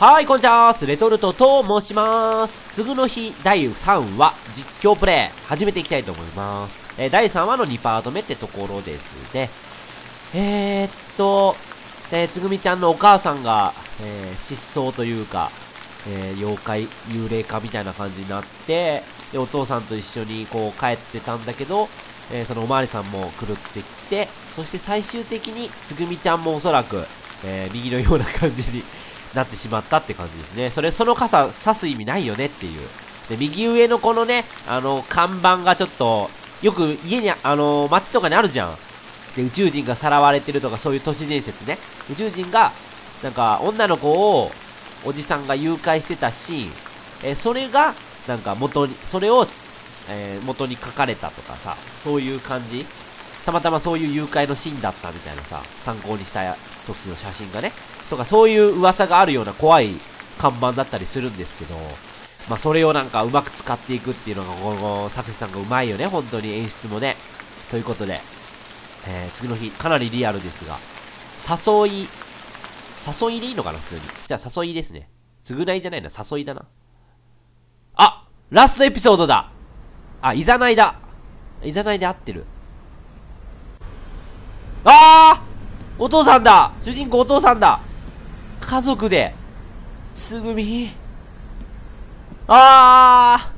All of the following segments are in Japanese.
はい、こんにちは。レトルトと申します。次の日第3話、実況プレイ、始めていきたいと思います。えー第3話の2パート目ってところですね。えー、っと、えー、つぐみちゃんのお母さんが、えー失踪というか、えー妖怪、幽霊化みたいな感じになって、で、お父さんと一緒にこう帰ってたんだけど、えーそのおまわりさんも狂ってきて、そして最終的につぐみちゃんもおそらく、えー右のような感じになってしまったって感じですね。それ、その傘差す意味ないよねっていう。で、右上のこのね、あの、看板がちょっと、よく家に、あの、街とかにあるじゃん。で、宇宙人がさらわれてるとかそういう都市伝説ね。宇宙人が、なんか、女の子を、おじさんが誘拐してたシーン。えそれが、なんか元に、それを、えー元に書かれたとかさ、そういう感じたまたまそういう誘拐のシーンだったみたいなさ、参考にした時の写真がね。とかそういう噂があるような怖い看板だったりするんですけど、まあそれをなんかうまく使っていくっていうのが、この作詞さんがうまいよね、本当に演出もね。ということで、えー、次の日、かなりリアルですが、誘い、誘いでいいのかな、普通に。じゃあ誘いですね。償いじゃないな、誘いだな。あラストエピソードだあ、いざないだ。いざないで合ってる。あーお父さんだ主人公お父さんだ家族で、つぐみ。あ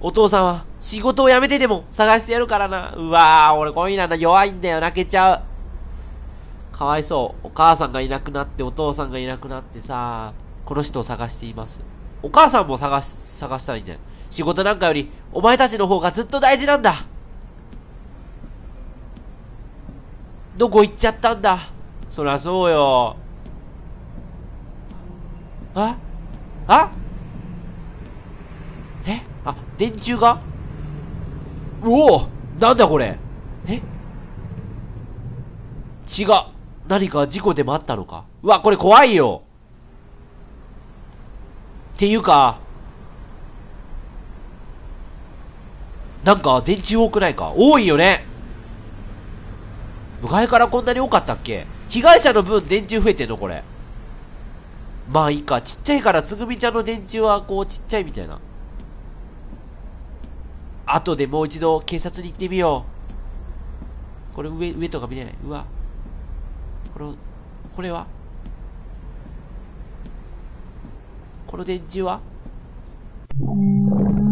ーお父さんは仕事を辞めてでも探してやるからな。うわー、俺こういうの弱いんだよ、泣けちゃう。かわいそう。お母さんがいなくなって、お父さんがいなくなってさ、この人を探しています。お母さんも探し、探したらいいんだよ。仕事なんかより、お前たちの方がずっと大事なんだ。どこ行っちゃったんだ？そりゃそうよ。ああ？え？あ、電柱が？うおなんだこれ？え？血が、何か事故でもあったのか？うわ、これ怖いよ。っていうか、なんか電柱多くないか？多いよね。前からこんなに多かったっけ？被害者の分電柱増えてんのこれ。まあいいか。ちっちゃいからつぐみちゃんの電柱はこうちっちゃいみたいな。後でもう一度警察に行ってみよう。これ上、上とか見れない？うわ。これ、これは？この電柱は？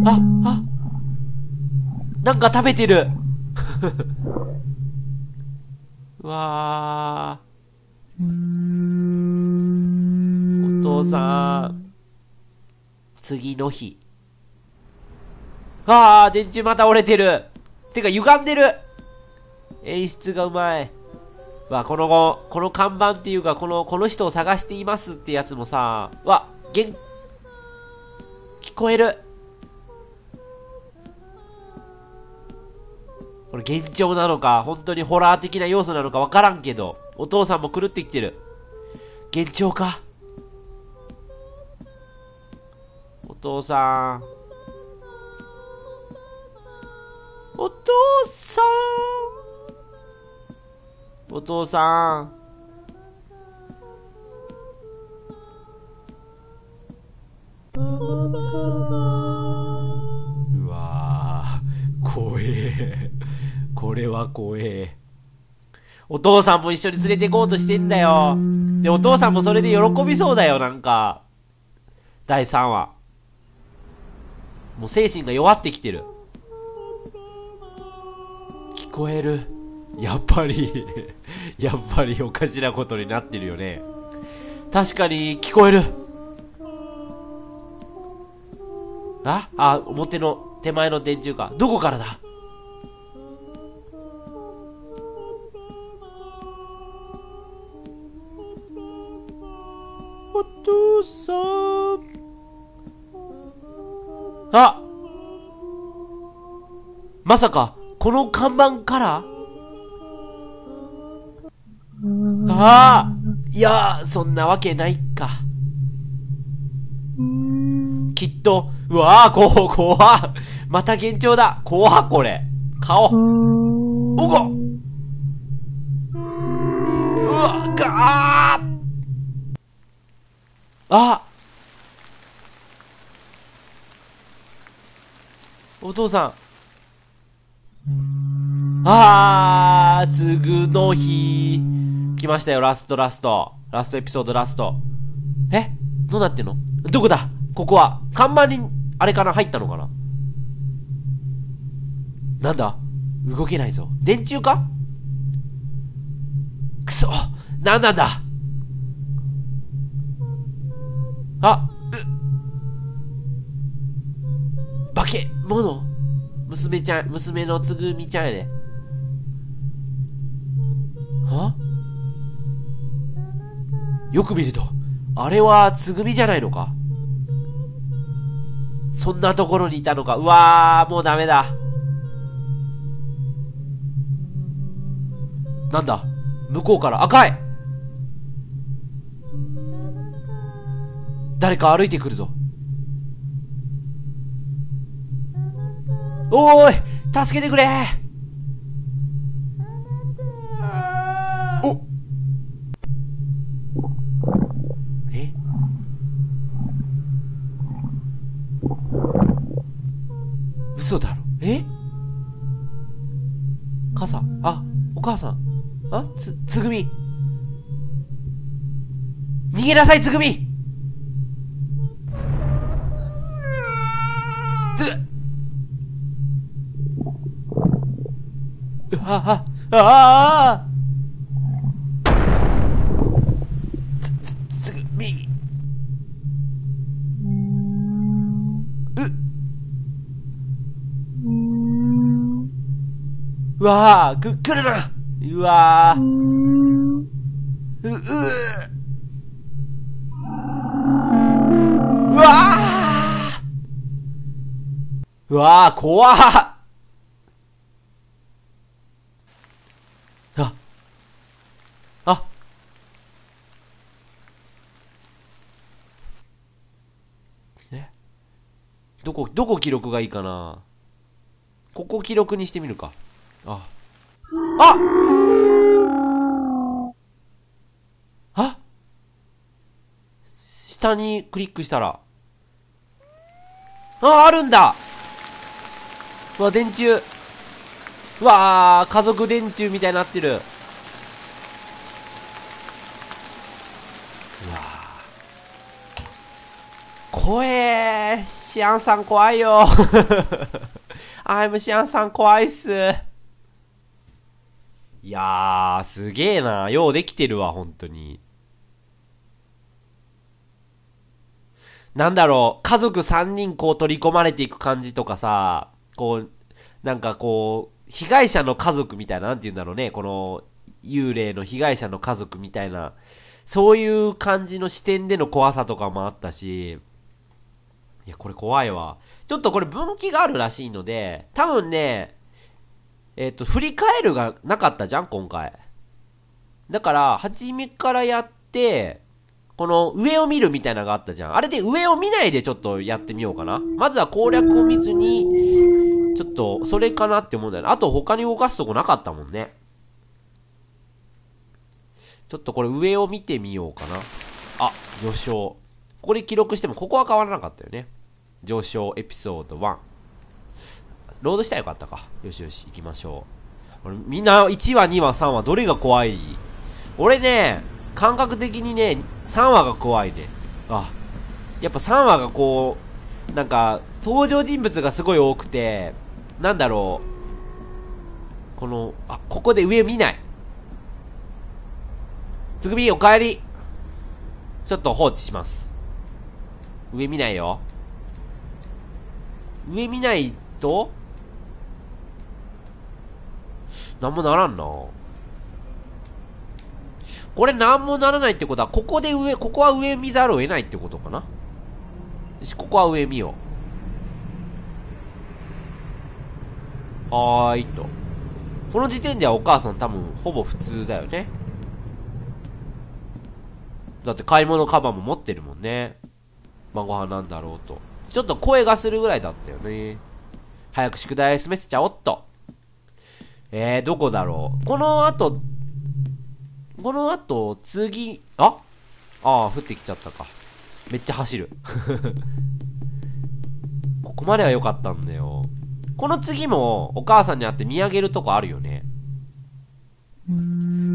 あ、あなんか食べてる うわー。お父さん。次の日。あー、電柱また折れてる。てか、歪んでる。演出がうまい。わ、この、この看板っていうか、この、この人を探していますってやつもさ、わ、げん、聞こえる。これ幻聴なのか、本当にホラー的な要素なのかわからんけど、お父さんも狂ってきてる。幻聴か。父さん。お父さん。お父さん。うわー、怖え。これは怖え。お父さんも一緒に連れて行こうとしてんだよ。で、お父さんもそれで喜びそうだよ、なんか。第3話。もう精神が弱ってきてる。聞こえる。やっぱり、やっぱりおかしなことになってるよね。確かに聞こえる。ああ、表の手前の電柱か。どこからだ？お父さん。あまさか、この看板から？ああいや、そんなわけないか。きっと、うわあ、こう、怖っまた幻聴だ怖っこれ。顔。おこうわ、がーあお父さん。あー、つぐの日。来ましたよ、ラストラスト。ラストエピソードラスト。え？どうなってんの？どこだ？ここは。看板に、あれかな？入ったのかな？なんだ？動けないぞ。電柱か？くそなんなんだ？あ、化け物娘ちゃん、娘のつぐみちゃんやで。は？よく見ると、あれはつぐみじゃないのか？そんなところにいたのか？うわー、もうダメだ。なんだ？向こうから赤い誰か歩いてくるぞ。おーい助けてくれ。お。え？嘘だろ。え？傘あ、お母さん。あ？つ、つぐみ。逃げなさい、つぐみあ、あつ、つ、つぐみ。う、うわあ、く、来るなうわー。う、ううわーうわー、怖っあ、あ、えどこ、どこ記録がいいかな？ここ記録にしてみるか。あ。ああ下にクリックしたら。あ、あるんだうわ、電柱。うわー、家族電柱みたいになってる。うわー。怖えシアンさん怖いよ。アイムシアンさん怖いっす。いやー、すげえな。ようできてるわ、本当に。なんだろう、家族3人こう取り込まれていく感じとかさ、こう、なんかこう、被害者の家族みたいな、なんて言うんだろうね、この、幽霊の被害者の家族みたいな、そういう感じの視点での怖さとかもあったし、いや、これ怖いわ。ちょっとこれ分岐があるらしいので、多分ね、えっ、と、振り返るがなかったじゃん、今回。だから、初めからやって、この上を見るみたいなのがあったじゃん。あれで上を見ないでちょっとやってみようかな。まずは攻略を見ずに、ちょっと、それかなって思うんだよね。あと他に動かすとこなかったもんね。ちょっとこれ上を見てみようかな。あ、序章。ここで記録しても、ここは変わらなかったよね。上昇エピソード1。ロードしたらよかったか。よしよし、行きましょう。俺、みんな、1話、2話、3話、どれが怖い？俺ね、感覚的にね、3話が怖いね。あ、やっぱ3話がこう、なんか、登場人物がすごい多くて、なんだろう。この、あ、ここで上見ない。つぐみ、お帰り。ちょっと放置します。上見ないよ。上見ないと？なんもならんな。これなんもならないってことは、ここで上、ここは上見ざるを得ないってことかな？よし、ここは上見よう。はーいと。この時点ではお母さん多分ほぼ普通だよね。だって買い物カバンも持ってるもんね。晩ご飯なんだろうと。ちょっと声がするぐらいだったよね。早く宿題済ませちゃおっと。えー、どこだろう。この後、この後、次、あ？ああ、降ってきちゃったか。めっちゃ走る。ここまでは良かったんだよ。この次もお母さんに会って見上げるとこあるよね。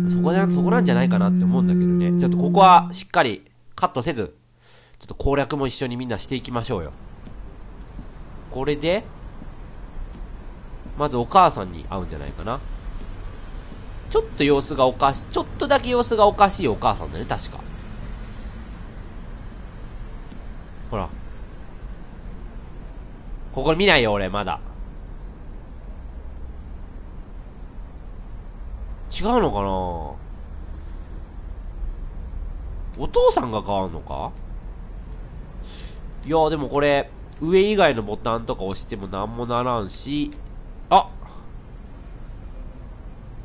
そこだ、そこなんじゃないかなって思うんだけどね。ちょっとここはしっかりカットせず、ちょっと攻略も一緒にみんなしていきましょうよ。これで、まずお母さんに会うんじゃないかな。ちょっと様子がおかし、ちょっとだけ様子がおかしいお母さんだね、確か。ほら。ここ見ないよ、俺、まだ。違うのかな？お父さんが変わるのか？いやでもこれ、上以外のボタンとか押してもなんもならんし、あ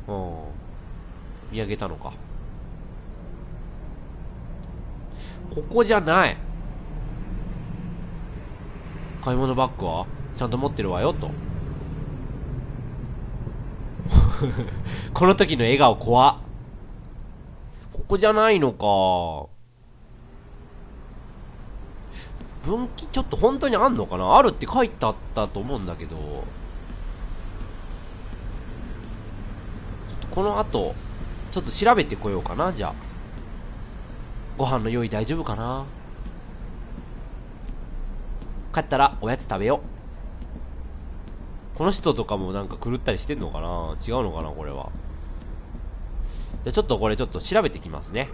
うん。見上げたのか。ここじゃない。買い物バッグは？ちゃんと持ってるわよ、と。この時の笑顔怖っ。ここじゃないのか。分岐ちょっと本当にあんのかな？あるって書いてあったと思うんだけど。この後、ちょっと調べてこようかな、じゃあ。ご飯の用意大丈夫かな？帰ったらおやつ食べよう。この人とかもなんか狂ったりしてんのかな？違うのかな？これは。じゃあちょっとこれちょっと調べてきますね。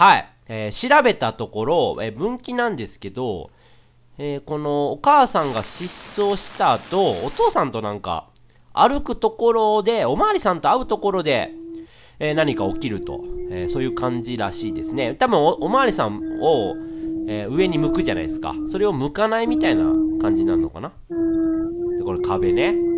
はい。えー、調べたところ、えー、分岐なんですけど、えー、このお母さんが失踪した後、お父さんとなんか歩くところで、おまわりさんと会うところで、えー、何か起きると、えー、そういう感じらしいですね。多分お、おまわりさんを、えー、上に向くじゃないですか。それを向かないみたいな感じなのかな。で、これ壁ね。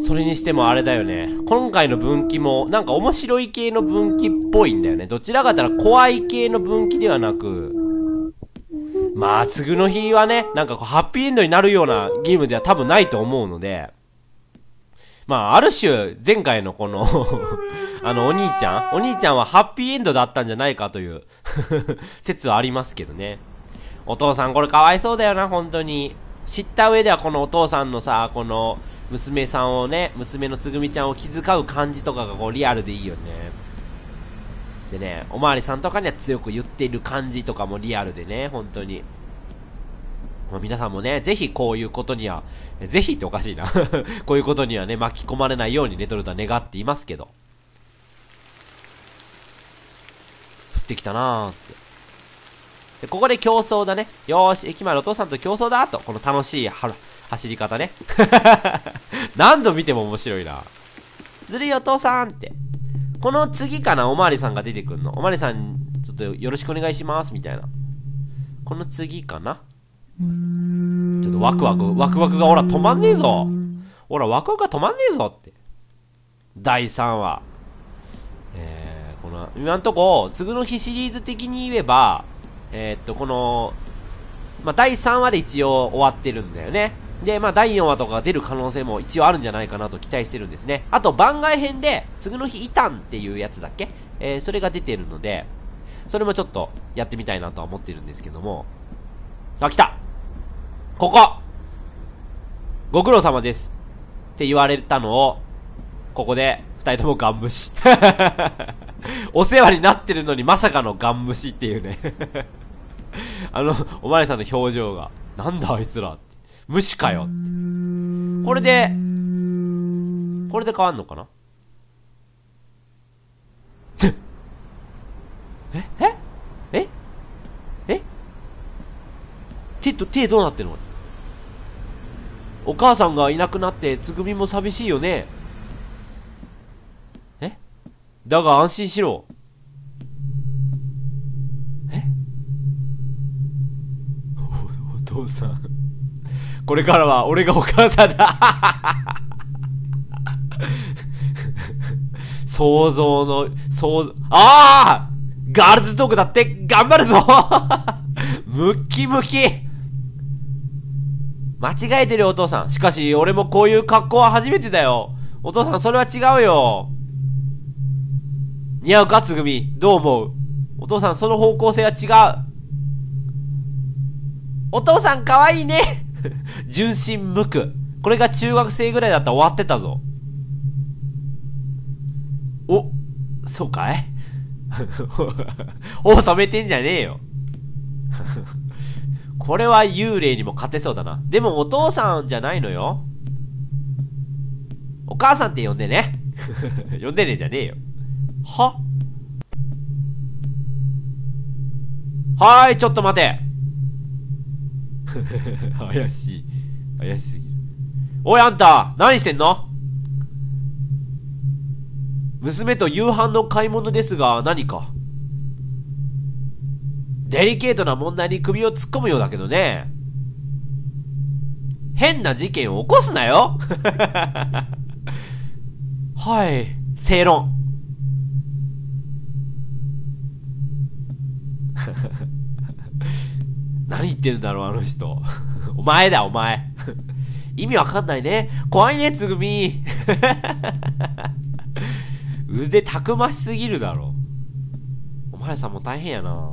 それにしてもあれだよね。今回の分岐も、なんか面白い系の分岐っぽいんだよね。どちらかというと怖い系の分岐ではなく、まあ、次の日はね、なんかこう、ハッピーエンドになるようなゲームでは多分ないと思うので、まあ、ある種、前回のこの あの、お兄ちゃんお兄ちゃんはハッピーエンドだったんじゃないかという 説はありますけどね。お父さんこれかわいそうだよな、本当に。知った上ではこのお父さんのさ、この、娘さんをね、娘のつぐみちゃんを気遣う感じとかがこうリアルでいいよね。でね、おまわりさんとかには強く言っている感じとかもリアルでね、本当に。まあ、皆さんもね、ぜひこういうことには、ぜひっておかしいな こういうことにはね、巻き込まれないようにレトルトは願っていますけど。降ってきたなーって。で、ここで競争だね。よーし、駅前のお父さんと競争だと。この楽しい春走り方ね。何度見ても面白いな。ずるいお父さんって。この次かな、おまわりさんが出てくんの。おまわりさん、ちょっとよろしくお願いします、みたいな。この次かな？ちょっとワクワク、ワクワクがほら止まんねえぞ。ほら、ワクワクが止まんねえぞって。第3話。えー、この、今んとこ、次の日シリーズ的に言えば、えー、っと、この、まあ、第3話で一応終わってるんだよね。で、まあ、第4話とか出る可能性も一応あるんじゃないかなと期待してるんですね。あと、番外編で、次の日、イタンっていうやつだっけ？えー、それが出てるので、それもちょっとやってみたいなとは思ってるんですけども。あ、来たここご苦労様です。って言われたのを、ここで、二人ともガン無視。お世話になってるのにまさかのガン無視っていうね あの、おまわりさんの表情が、なんだあいつら。無視かよ。これで、これで変わんのかな？ええええ？手と、手どうなってんの？お母さんがいなくなってつぐみも寂しいよね。え？だが安心しろ。え？おお父さん。これからは俺がお母さんだ想像の、想像、ああガールズトークだって頑張るぞムキムキ間違えてる、お父さん。しかし、俺もこういう格好は初めてだよ。お父さん、それは違うよ。似合うかつぐみ？どう思う？お父さん、その方向性は違う。お父さんかわいいね 純真無垢。これが中学生ぐらいだったら終わってたぞ。お、そうかい？お、染めてんじゃねえよ。これは幽霊にも勝てそうだな。でもお父さんじゃないのよ。お母さんって呼んでね。呼んでねえじゃねえよ。は？はーい、ちょっと待て。怪しい。怪しすぎる。おいあんた、何してんの？娘と夕飯の買い物ですが、何か？デリケートな問題に首を突っ込むようだけどね。変な事件を起こすなよ はい、正論。何言ってるんだろう、あの人。お前だ、お前。意味わかんないね。怖いね、つぐみ。腕たくましすぎるだろ。お前さんも大変やな。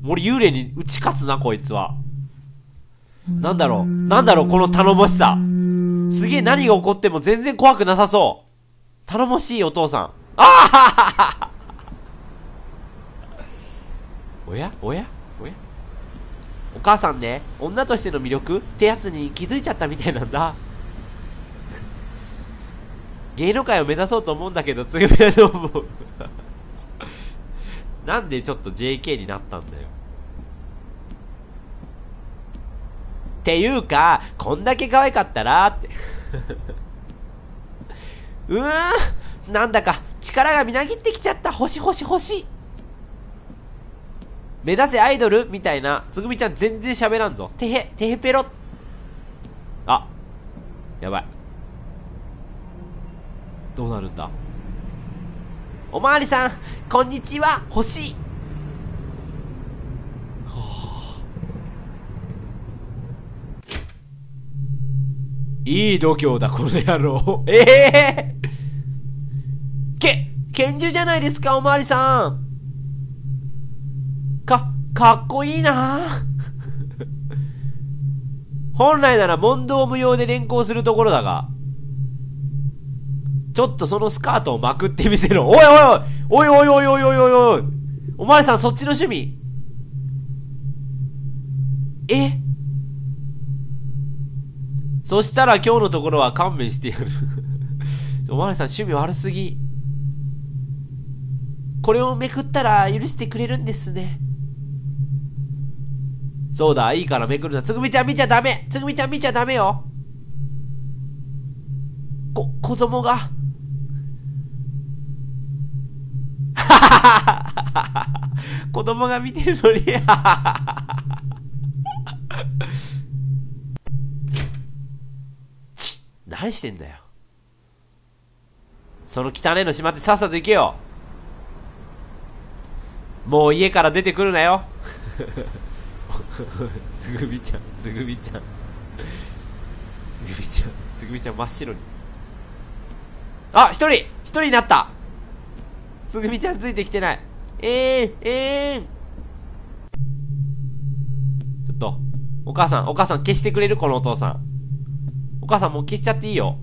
森幽霊に打ち勝つな、こいつは。なんだろう。なんだろう、この頼もしさ。すげえ何が起こっても全然怖くなさそう。頼もしいお父さん。ああおや？おや？おや？お母さんね、女としての魅力ってやつに気づいちゃったみたいなんだ。芸能界を目指そうと思うんだけど、次はどう思う？なんでちょっと JK になったんだよ。っていうか、こんだけ可愛かったらって うーん、なんだか力がみなぎってきちゃった。星星星。目指せアイドルみたいな、つぐみちゃん全然喋らんぞ。てへ、てへぺろ。あ、やばい。どうなるんだ？おまわりさん、こんにちは、星。いい度胸だ、この野郎。ええー、け、拳銃じゃないですか、おまわりさん。か、かっこいいな本来なら問答無用で連行するところだが、ちょっとそのスカートをまくってみせろ。おいおいおいおいおいおいおいおいおいおいお前さんそっちの趣味？え？そしたら今日のところは勘弁してやるお前さん趣味悪すぎ。これをめくったら許してくれるんですね。そうだ、いいからめくるな。つぐみちゃん見ちゃダメつぐみちゃん見ちゃダメよこ、子供が。子供が見てるのにち何してんだよ。その汚いのしまってさっさと行けよ。もう家から出てくるなよ。つぐみちゃん、つぐみちゃん。つぐみちゃん、つぐみちゃん真っ白に。あ、一人一人になったつぐみちゃんついてきてない。えー、えー。ちょっと、お母さん、お母さん消してくれる？このお父さん。お母さんもう消しちゃっていいよ。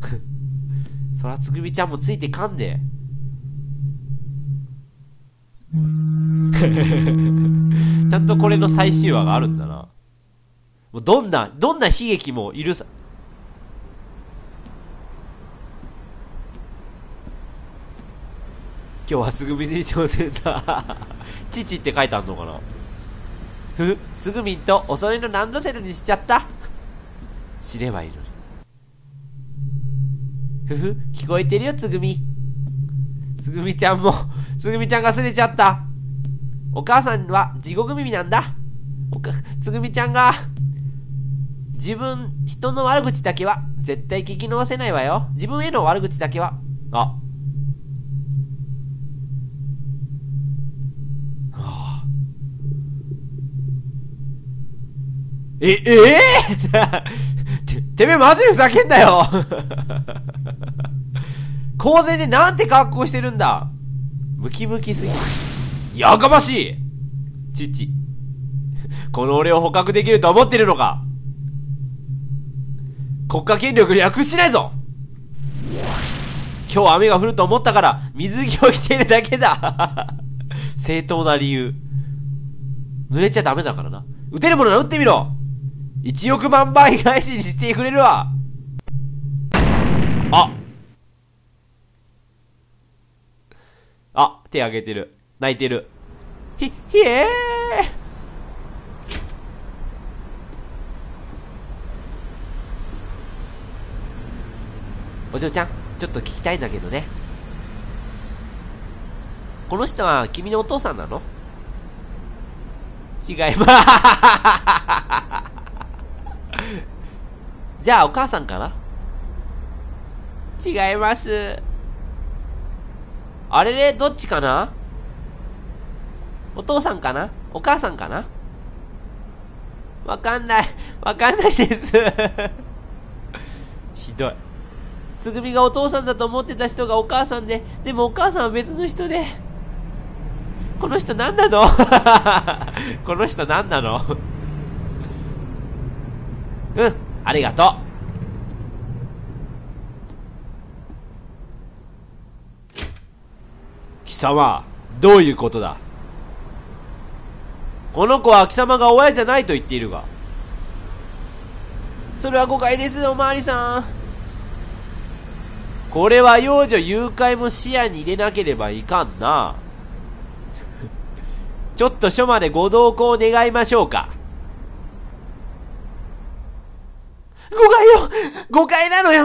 そらつぐみちゃんもついてかんで。ちゃんとこれの最終話があるんだな。もうどんな、どんな悲劇もいるさ。今日はすぐ水に挑戦だ。父って書いてあんのかなふ、つぐみんと恐れのランドセルにしちゃった。知ればいいのに。ふふ、聞こえてるよ、つぐみ。つぐみちゃんも、つぐみちゃんがすれちゃった。お母さんは地獄耳なんだ。おか、つぐみちゃんが、自分、人の悪口だけは絶対聞き逃せないわよ。自分への悪口だけは。あ、え、ええ？ー、て、てめえマジでふざけんなよ公然でなんて格好してるんだムキムキすぎる。やかましい父。この俺を捕獲できると思ってるのか国家権力には屈しないぞ今日雨が降ると思ったから水着を着ているだけだ 正当な理由。濡れちゃダメだからな。撃てるものは撃ってみろ一億万倍返しにしてくれるわああ、手挙げてる。泣いてる。ひ、ひえーお嬢ちゃん、ちょっと聞きたいんだけどね。この人は君のお父さんなの？違います。じゃあお母さんかな違います。あれれ、どっちかな？お父さんかな？お母さんかな？わかんない。わかんないです ひどい。つぐみがお父さんだと思ってた人がお母さんで、でもお母さんは別の人で。この人何なの？この人何なの？うん、ありがとう。様、どういうことだ？この子は貴様が親じゃないと言っているが。それは誤解です、おまわりさん。これは幼女誘拐も視野に入れなければいかんな。ちょっと署までご同行願いましょうか。誤解よ誤解なのよ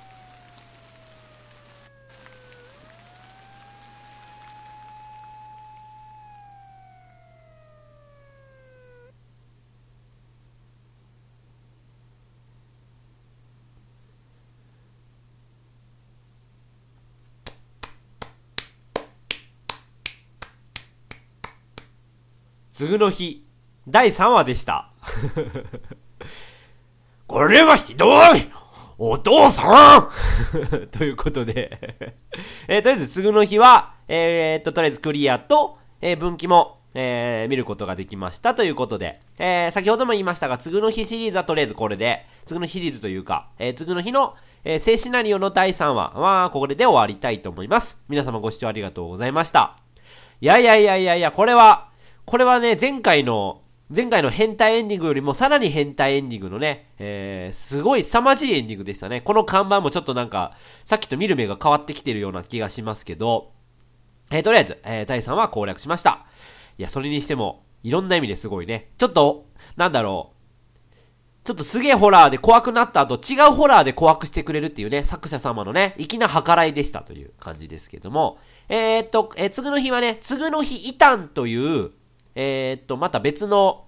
次の日、第3話でした。これはひどいお父さん ということでえー、とりあえず次の日は、えー、っと、とりあえずクリアと、えー、分岐も、えー、見ることができましたということで、えー、先ほども言いましたが、次の日シリーズはとりあえずこれで、次のシリーズというか、えー、次の日の、えー、聖シナリオの第3話は、これで終わりたいと思います。皆様ご視聴ありがとうございました。いやいやいやいやいや、これは、これはね、前回の、前回の変態エンディングよりもさらに変態エンディングのね、えー、すごい凄まじいエンディングでしたね。この看板もちょっとなんか、さっきと見る目が変わってきてるような気がしますけど、えー、とりあえず、えー、第3話攻略しました。いや、それにしても、いろんな意味ですごいね。ちょっと、なんだろう。ちょっとすげえホラーで怖くなった後、違うホラーで怖くしてくれるっていうね、作者様のね、粋な計らいでしたという感じですけども、えー、っと、えー、次の日はね、次の日異端という、えー、っと、また別の、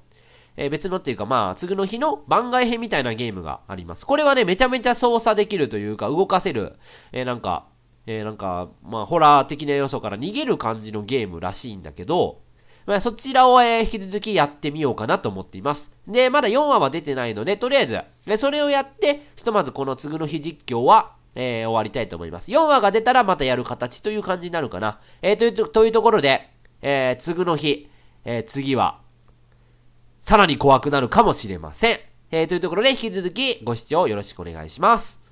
えー、別のっていうかまあ、次の日の番外編みたいなゲームがあります。これはね、めちゃめちゃ操作できるというか、動かせる、えー、なんか、えー、なんか、まあ、ホラー的な要素から逃げる感じのゲームらしいんだけど、まあ、そちらを、えー、引き続きやってみようかなと思っています。で、まだ4話は出てないので、とりあえず、えそれをやって、ひとまずこの次の日実況は、えー、終わりたいと思います。4話が出たらまたやる形という感じになるかな。えー、という、というところで、えー、次の日、えー、次は、さらに怖くなるかもしれません。えー、というところで引き続きご視聴よろしくお願いします。